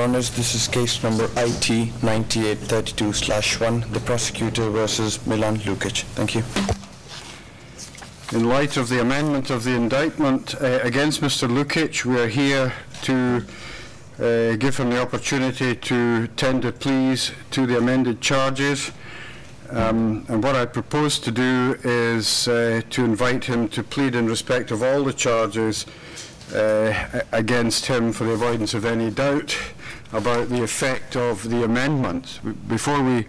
Honors, this is case number IT 9832/1, the prosecutor versus Milan Lukic. Thank you. In light of the amendment of the indictment uh, against Mr. Lukic, we are here to uh, give him the opportunity to tender pleas to the amended charges. Um, and what I propose to do is uh, to invite him to plead in respect of all the charges uh, against him for the avoidance of any doubt about the effect of the amendment. Before we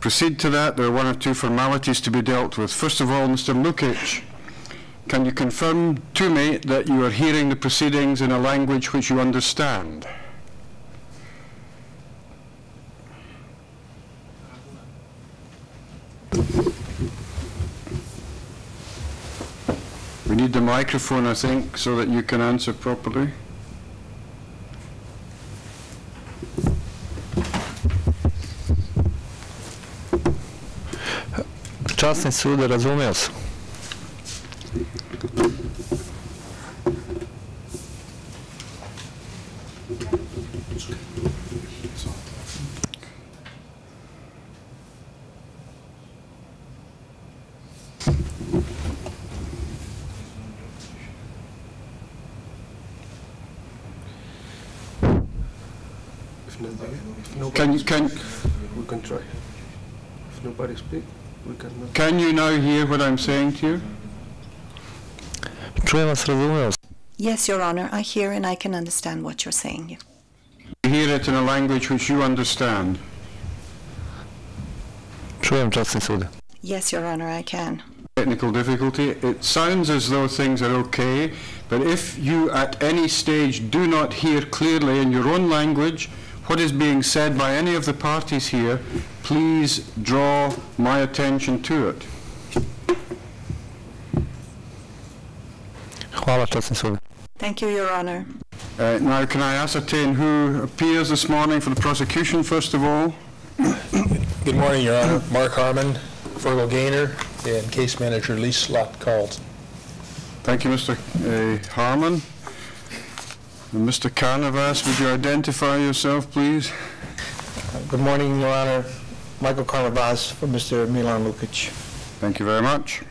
proceed to that, there are one or two formalities to be dealt with. First of all, Mr. Lukic, can you confirm to me that you are hearing the proceedings in a language which you understand? We need the microphone, I think, so that you can answer properly. Časni sud, razumio sam. If nobody, if nobody Can you, can, we can try. If nobody speak, we cannot. Can you now hear what I'm saying to you? Čujem vas, razumio. Yes, Your Honor, I hear and I can understand what you're saying. You hear it in a language which you understand. Čujem, časni sude. Yes, Your Honor, I can. Technical difficulty. It sounds as though things are okay, but if you at any stage do not hear clearly in your own language what is being said by any of the parties here, please draw my attention to it. Hvala, časni sude. Thank you, Your Honor. Uh, now, can I ascertain who appears this morning for the prosecution, first of all? Good morning, Your Honor. Mark Harmon, Fergal Gaynor, and Case Manager Lee Slot Carlton. Thank you, Mr. uh, Harmon. And Mr. Karnavas, would you identify yourself, please? Good morning, Your Honor. Michael Karnavas for Mr. Milan Lukic. Thank you very much.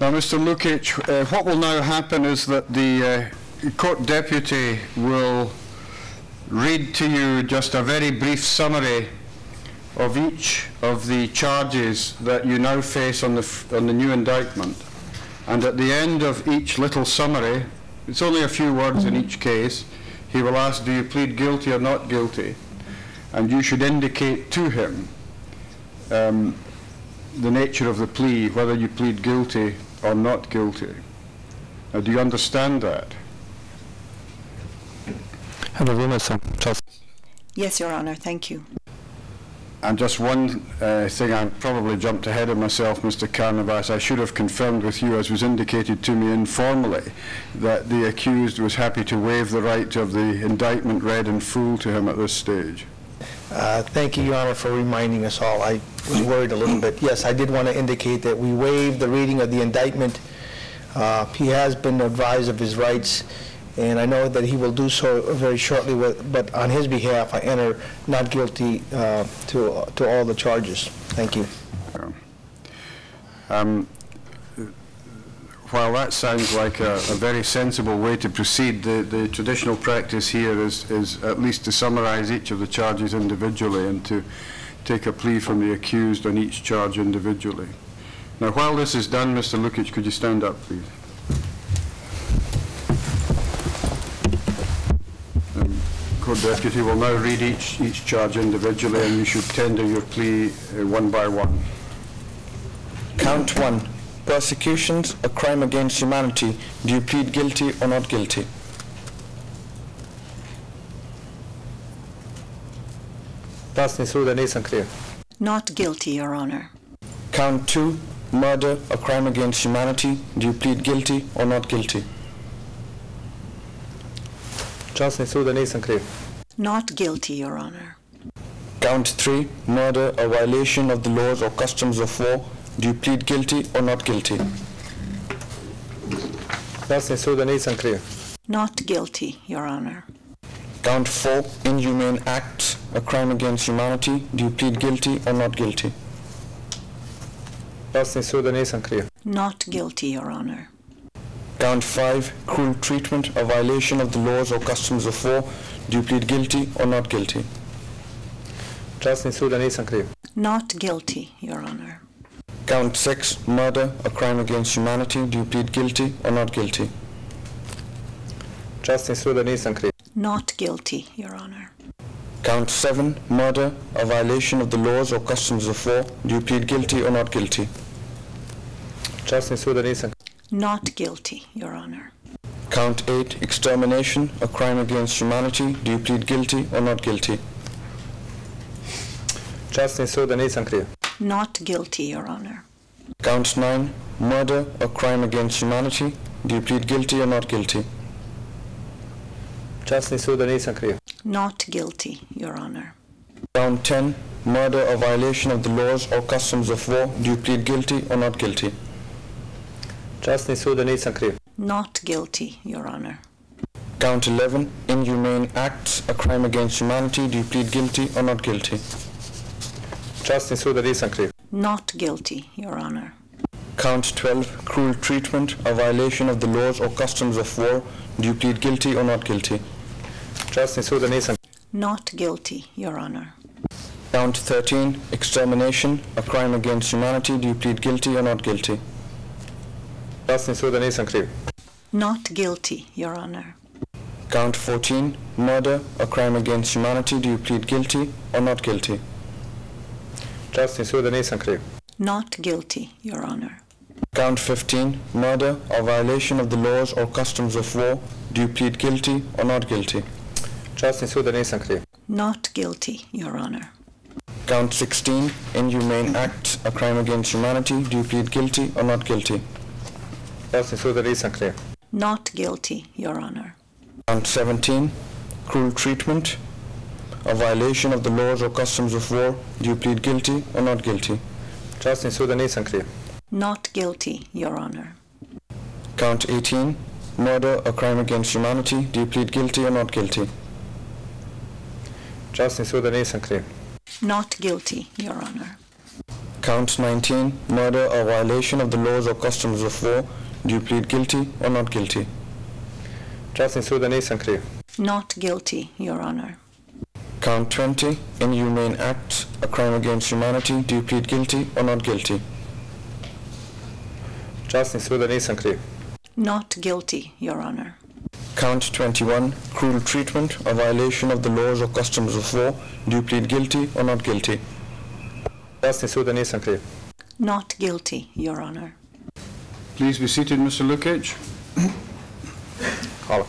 Now, Mr. Lukic, uh, what will now happen is that the uh, court deputy will read to you just a very brief summary of each of the charges that you now face on the, f- on the new indictment. And at the end of each little summary, it's only a few words in each case, he will ask, do you plead guilty or not guilty? And you should indicate to him um, the nature of the plea, whether you plead guilty or not guilty. Now, do you understand that? Razumio sam, čas. Yes, Your Honor, thank you. And just one uh, thing, I probably jumped ahead of myself, Mr. Karnavas. I should have confirmed with you, as was indicated to me informally, that the accused was happy to waive the right of the indictment read in full to him at this stage. Uh, Thank you, Your Honor, for reminding us all. I was worried a little bit. Yes, I did want to indicate that we waived the reading of the indictment. Uh, He has been advised of his rights, and I know that he will do so very shortly, but on his behalf, I enter not guilty uh, to to all the charges. Thank you. Um, While that sounds like a, a very sensible way to proceed, the, the traditional practice here is, is at least to summarize each of the charges individually and to take a plea from the accused on each charge individually. Now, while this is done, Mr. Lukic, could you stand up, please? Um, Court Deputy will now read each, each charge individually, and you should tender your plea uh, one by one. Count one, persecutions, a crime against humanity. Do you plead guilty or not guilty? Časni sude, nisam kriv. Not guilty, Your Honor. Count two, murder, a crime against humanity. Do you plead guilty or not guilty? Časni sude, nisam kriv. Not guilty, Your Honor. Count three, murder, a violation of the laws or customs of war. Do you plead guilty or not guilty? Časni sude, nisam kriv. Not guilty, Your Honor. Count 4, inhumane acts, a crime against humanity. Do you plead guilty or not guilty? Časni sud da nisam kriv. Not guilty, Your Honor. Count 5, cruel treatment, a violation of the laws or customs of war. Do you plead guilty or not guilty? Časni sud da nisam kriv. Not guilty, Your Honor. Count 6, murder, a crime against humanity. Do you plead guilty or not guilty? Časni sud da nisam kriv. Not guilty, Your Honor. Count 7, murder, a violation of the laws or customs of war. Do you plead guilty or not guilty? Časni sud da nisam. Not guilty, Your Honor. Count 8, extermination, a crime against humanity. Do you plead guilty or not guilty? Časni sud da nisam kriv. Not guilty, Your Honor. Count 9, murder, a crime against humanity. Do you plead guilty or not guilty? Časni sud da nisam kriv. Not guilty, Your Honor. Count 10, murder, a violation of the laws or customs of war. Do you plead guilty or not guilty? Časni sud da nisam kriv. Not guilty, Your Honor. Count 11, inhumane acts, a crime against humanity. Do you plead guilty or not guilty? Časni sud da nisam. Not guilty, Your Honor. Count 12, cruel treatment, a violation of the laws or customs of war. Do you plead guilty or not guilty? Časni sud da Not guilty, Your Honor. Count 13, extermination, a crime against humanity. Do you plead guilty or not guilty? Časni sud da nisam kriv. Not guilty, Your Honor. Count 14, murder, a crime against humanity. Do you plead guilty or not guilty? Časni sud da nisam kriv. Not guilty, Your Honor. Count 15, murder, a violation of the laws or customs of war. Do you plead guilty or not guilty? Časni sud da nisam kriv. Not guilty, Your Honor. Count 16, inhumane acts, a crime against humanity. Do you plead guilty or not guilty? Časni sud da nisam kriv. Not guilty, Your Honor. Count 17, cruel treatment, a violation of the laws or customs of war. Do you plead guilty or not guilty? Časni sud da nisam kriv. Not guilty, Your Honor. Count 18, murder, a crime against humanity. Do you plead guilty or not guilty? Časni sud da nisam kriv. Not guilty, Your Honor. Count 19, murder, a violation of the laws or customs of war. Do you plead guilty or not guilty? Časni sud da nisam kriv. Not guilty, Your Honor. Count 20, inhumane acts, a crime against humanity. Do you plead guilty or not guilty? Časni sud da nisam kriv. Not guilty, Your Honor. Count 21, cruel treatment, a violation of the laws or customs of war. Do you plead guilty or not guilty? Časni sud da nisam kriv. Not guilty, Your Honor. Please be seated, Mr. Lukic. Hvala.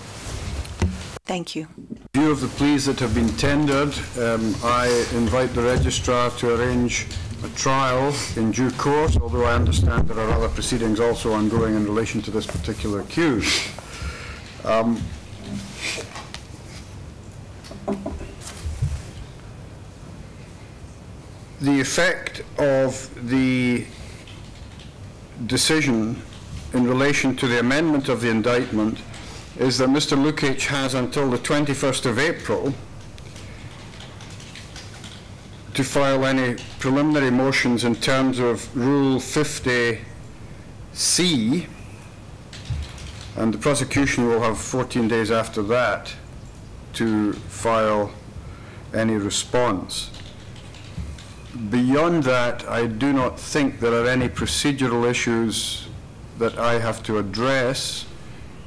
Thank you. In view of the pleas that have been tendered, um, I invite the registrar to arrange a trial in due course, although I understand there are other proceedings also ongoing in relation to this particular accused. Um, The effect of the decision in relation to the amendment of the indictment is that Mr. Lukic has until the 21st of April to file any preliminary motions in terms of Rule 50C, and the prosecution will have 14 days after that to file any response. Beyond that, I do not think there are any procedural issues that I have to address.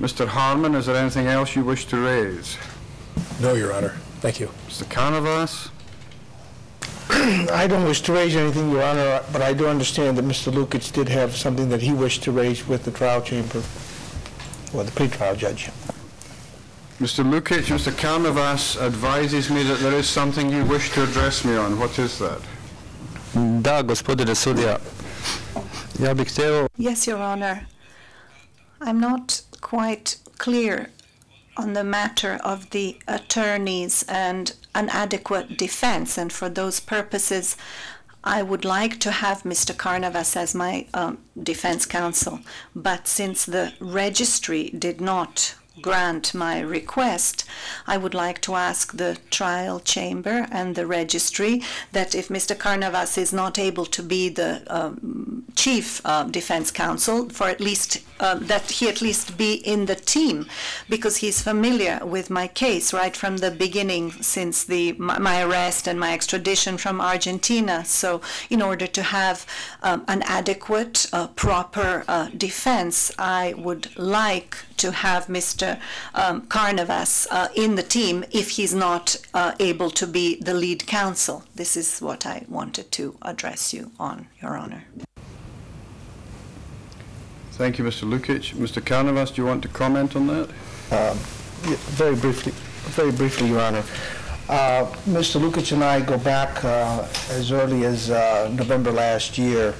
Mr. Harmon, is there anything else you wish to raise? No, Your Honor. Thank you. Mr. Karnavas? I don't wish to raise anything, Your Honor, but I do understand that Mr. Lukic did have something that he wished to raise with the trial chamber, or the pretrial judge. Mr. Lukic, Mr. Karnavas advises me that there is something you wish to address me on. What is that? Da, gospodine sudija, ja bih hteo Yes, Your Honor. I'm not quite clear on the matter of the attorneys and an adequate defense, and for those purposes, I would like to have Mr. Karnavas as my um, defense counsel. But since the registry did not grant my request, I would like to ask the trial chamber and the registry that if Mr. Karnavas is not able to be the um, chief uh, defense counsel, for at least uh, that he at least be in the team, because he's familiar with my case right from the beginning, since the my, my arrest and my extradition from Argentina. So, in order to have um, an adequate, uh, proper uh, defense, I would like to have Mr. Um, Karnavas uh, in the team if he's not uh, able to be the lead counsel. This is what I wanted to address you on, Your Honor. Thank you, Mr. Lukic. Mr. Karnavas, do you want to comment on that? Um, yeah, Very briefly, very briefly, Your Honor. Uh, Mr. Lukic and I go back uh, as early as uh, November last year.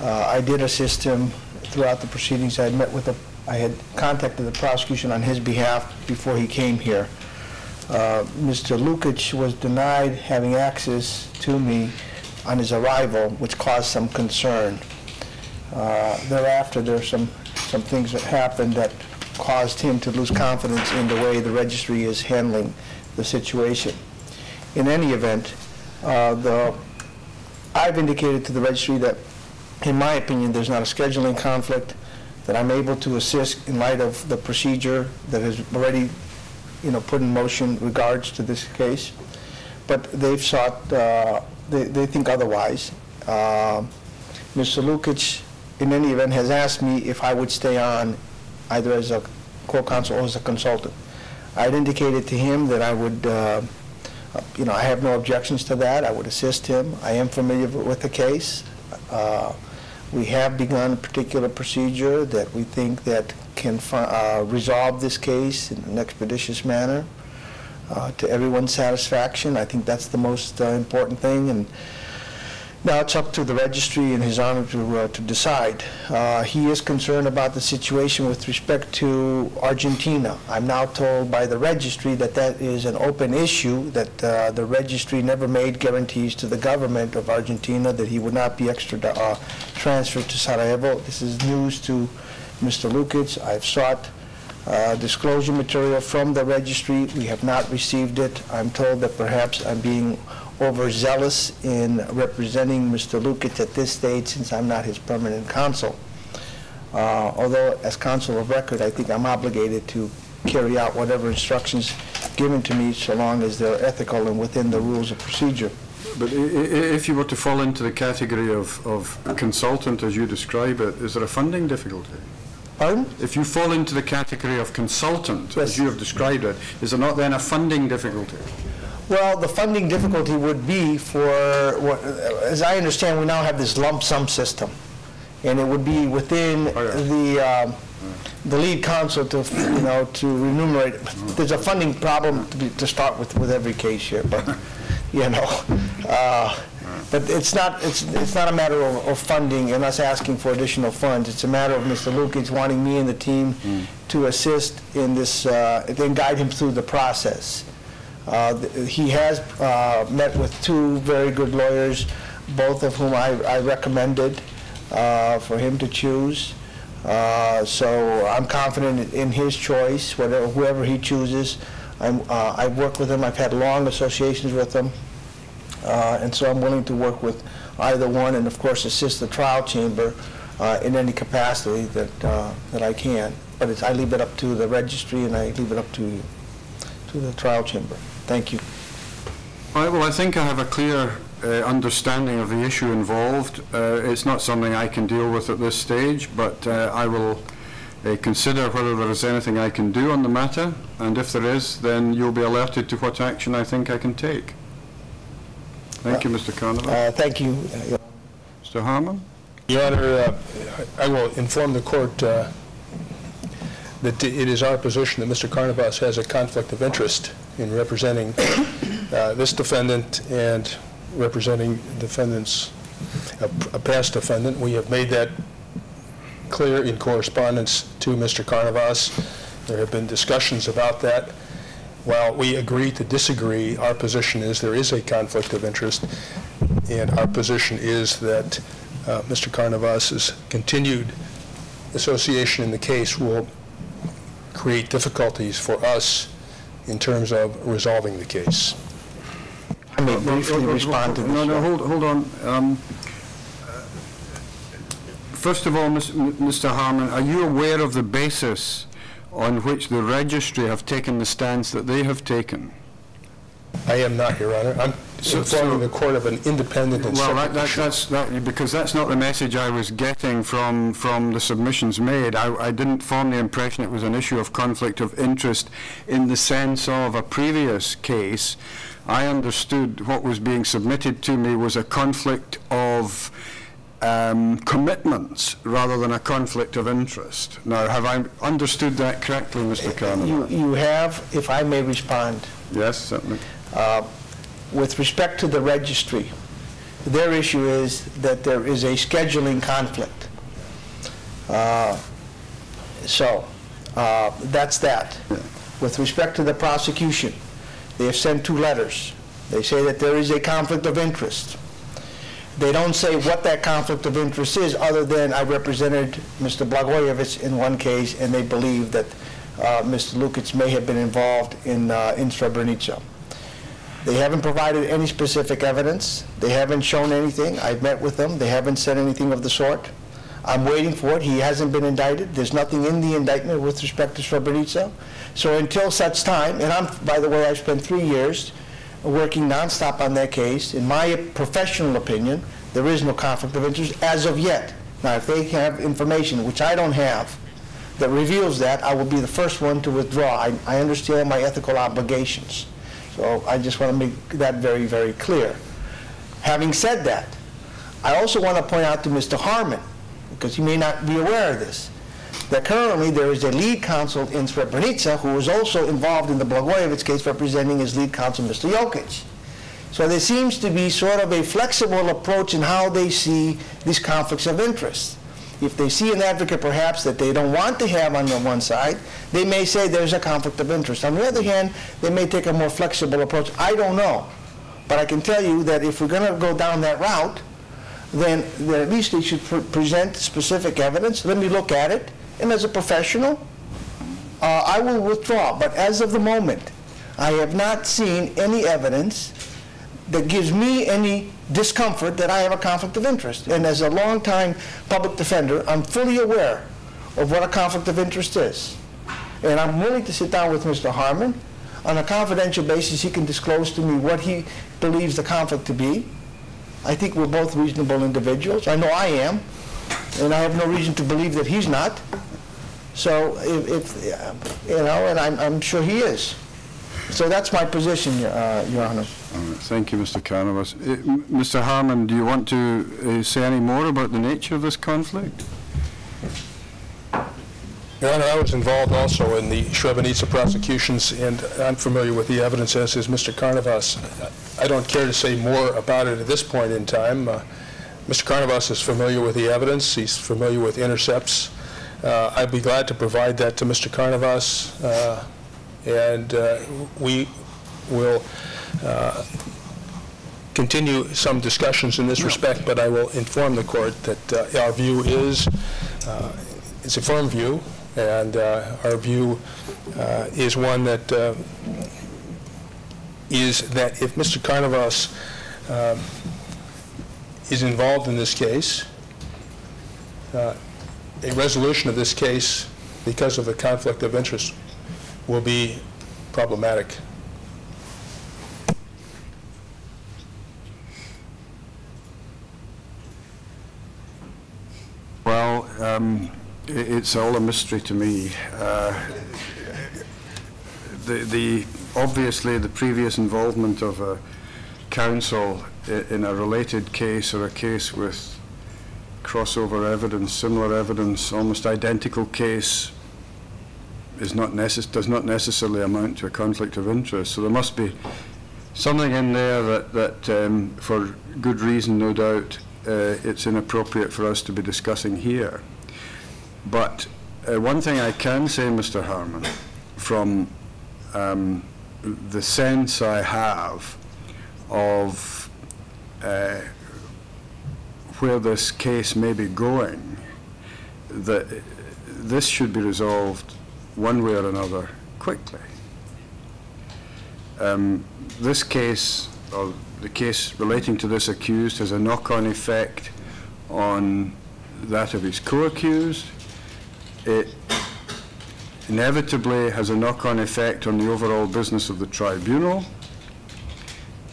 Uh, I did assist him throughout the proceedings. I had met with the, I had contacted the prosecution on his behalf before he came here. Uh, Mr. Lukic was denied having access to me on his arrival, which caused some concern. Uh, Thereafter, there are some, some things that happened that caused him to lose confidence in the way the registry is handling the situation. In any event, uh, the, I've indicated to the registry that, in my opinion, there's not a scheduling conflict, that I'm able to assist in light of the procedure that is already, you know, put in motion regards to this case. But they've sought, uh, they, they think otherwise. Uh, Mr. Lukic, in any event, has asked me if I would stay on either as a co-counsel or as a consultant. I had indicated to him that I would, uh, you know, I have no objections to that. I would assist him. I am familiar with the case. We have begun a particular procedure that we think that can uh, resolve this case in an expeditious manner uh, to everyone's satisfaction. I think that's the most uh, important thing, and now it's up to the registry and his honor to, uh, to decide. Uh, He is concerned about the situation with respect to Argentina. I'm now told by the registry that that is an open issue, that uh, the registry never made guarantees to the government of Argentina that he would not be extra, uh, transferred to Sarajevo. This is news to Mr. Lukic. I've sought uh, disclosure material from the registry. We have not received it. I'm told that perhaps I'm being overzealous in representing Mr. Lukic at this stage since I'm not his permanent counsel. Uh, Although, as counsel of record, I think I'm obligated to carry out whatever instructions given to me so long as they're ethical and within the rules of procedure. But if you were to fall into the category of, of consultant as you describe it, is there a funding difficulty? Pardon? If you fall into the category of consultant, Yes. as you have described it, is there not then a funding difficulty? Well, the funding difficulty would be for, what- as I understand, we now have this lump sum system, and it would be within Oh, yeah. the, um, the lead counsel to, you know, to remunerate. There's a funding problem to be- to start with, with every case here, but, you know, uh, but it's not, it's, it's not a matter of of funding and us asking for additional funds. It's a matter of Mr. Lukic wanting me and the team to assist in this, uh, and guide him through the process. Uh, He has uh, met with two very good lawyers, both of whom I I recommended uh, for him to choose. Uh, So I'm confident in his choice, whatever, whoever he chooses. I'm, uh, I've worked with him, I've had long associations with him, uh, and so I'm willing to work with either one, and of course, assist the trial chamber in any capacity that that I can. But it's, I leave it up to the registry, and I leave it up to, to the trial chamber. Thank you. All right, well, I think I have a clear uh, understanding of the issue involved. Uh, It's not something I can deal with at this stage, but uh, I will uh, consider whether there is anything I can do on the matter, and if there is, then you'll be alerted to what action I think I can take. Thank you, Mr. Karnavas. Uh, Thank you. uh, Mr. Harmon? Your Honor, uh, I will inform the court uh, that it is our position that Mr. Karnavas has a conflict of interest in representing uh, this defendant and representing defendants, a a past defendant. We have made that clear in correspondence to Mr. Karnavas. There have been discussions about that. While we agree to disagree, our position is there is a conflict of interest, and our position is that uh, Mr. Karnavas's continued association in the case will create difficulties for us in terms of resolving the case. I may briefly respond to this. No, no, hold, hold on. Um, uh, First of all, Mr. Harmon, are you aware of the basis on which the registry have taken the stance that they have taken? I am not, Your Honor. I'm So- informing so- the court of an independent and Well, that, that, that's, that, because that's not the message I was getting from, from the submissions made. I, I didn't form the impression it was an issue of conflict of interest in the sense of a previous case. I understood what was being submitted to me was a conflict of um, commitments rather than a conflict of interest. Now, have I understood that correctly, Mr. You, you have, if I may respond, Yes, certainly. uh, with respect to the registry, their issue is that there is a scheduling conflict. Uh, So, uh, that's that. With respect to the prosecution, they have sent two letters. They say that there is a conflict of interest. They don't say what that conflict of interest is, other than I represented Mr. Blagojevich in one case, and they believe that uh, Mr. Lukic may have been involved in uh, in Srebrenica. They haven't provided any specific evidence. They haven't shown anything. I've met with them. They haven't said anything of the sort. I'm waiting for it. He hasn't been indicted. There's nothing in the indictment with respect to Srebrenica. So until such time, and I'm, by the way, I've spent three years working nonstop on that case. In my professional opinion, there is no conflict of interest as of yet. Now, if they have information, which I don't have, that reveals that, I will be the first one to withdraw. I, I understand my ethical obligations. So I just want to make that very, very clear. Having said that, I also want to point out to Mr. Harmon, because he may not be aware of this, that currently there is a lead counsel in Srebrenica who is also involved in the Blagojevich case representing his lead counsel, Mr. Jokic. So there seems to be sort of a flexible approach in how they see these conflicts of interest. If they see an advocate perhaps that they don't want to have on the one side, they may say there's a conflict of interest. On the other hand, they may take a more flexible approach. I don't know. But I can tell you that if we're going to go down that route, then, then at least they should pre- present specific evidence. Let me look at it. And as a professional, uh, I will withdraw. But as of the moment, I have not seen any evidence that gives me any discomfort that I have a conflict of interest. And as a longtime public defender, I'm fully aware of what a conflict of interest is. And I'm willing to sit down with Mr. Harmon. On a confidential basis, he can disclose to me what he believes the conflict to be. I think we're both reasonable individuals. I know I am, and I have no reason to believe that he's not. So if, if you know, and I'm, I'm sure he is. So that's my position, uh, Your Honor. Right, Thank you, Mr. Karnavas. Uh, Mr. Harmon, do you want to uh, say any more about the nature of this conflict? Your Honor, I was involved also in the Srebrenica prosecutions, and I'm familiar with the evidence, as is Mr. Karnavas. I don't care to say more about it at this point in time. Uh, Mr. Karnavas is familiar with the evidence. He's familiar with intercepts. Uh, I'd be glad to provide that to Mr. Karnavas, uh, and uh, we will uh, continue some discussions in this respect, but I will inform the court that uh, our view is, uh, it's a firm view, and uh, our view uh, is one that uh, is that if Mr. Karnavas um, is involved in this case, uh, a resolution of this case because of the conflict of interest will be problematic. Well, um, i- it's all a mystery to me. Uh, The, the, obviously, the previous involvement of a counsel i- in a related case or a case with crossover evidence, similar evidence, almost identical case, is not necess, does not necessarily amount to a conflict of interest. So there must be something in there that, that um, for good reason, no doubt, uh, it's inappropriate for us to be discussing here. But uh, one thing I can say, Mr. Harmon, from um, the sense I have of uh, where this case may be going, that this should be resolved one way or another quickly. Um, This case, or the case relating to this accused, has a knock-on effect on that of his co-accused. It inevitably has a knock-on effect on the overall business of the tribunal.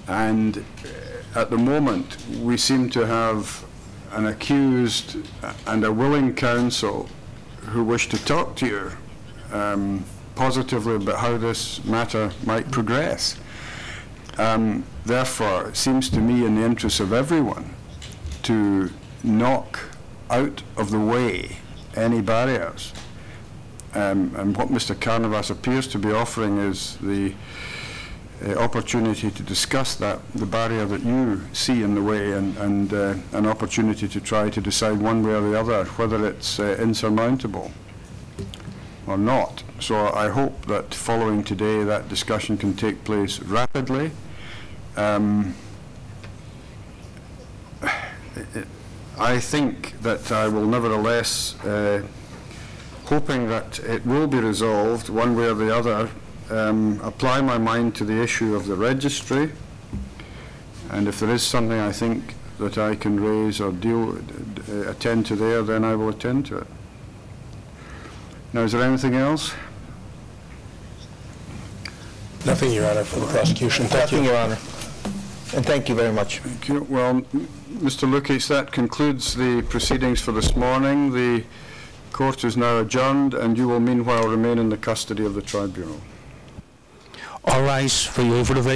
And uh, at the moment, we seem to have an accused and a willing counsel who wish to talk to you um, positively about how this matter might progress. Um, Therefore, it seems to me in the interest of everyone to knock out of the way any barriers. Um, And what Mr. Karnavas appears to be offering is the uh, opportunity to discuss that, the barrier that you see in the way, and, and uh, an opportunity to try to decide one way or the other whether it's uh, insurmountable or not. So I hope that following today, that discussion can take place rapidly. Um, I think that I will nevertheless, uh, hoping that it will be resolved one way or the other, um, apply my mind to the issue of the registry. And if there is something I think that I can raise or deal, uh, attend to there, then I will attend to it. Now, is there anything else? Nothing, Your Honor, for the prosecution. Thank Nothing, you. Your Honor. And thank you very much. Thank you. Well, m- Mr. Lukic, that concludes the proceedings for this morning. The court is now adjourned, and you will meanwhile remain in the custody of the tribunal. All rise for the oath of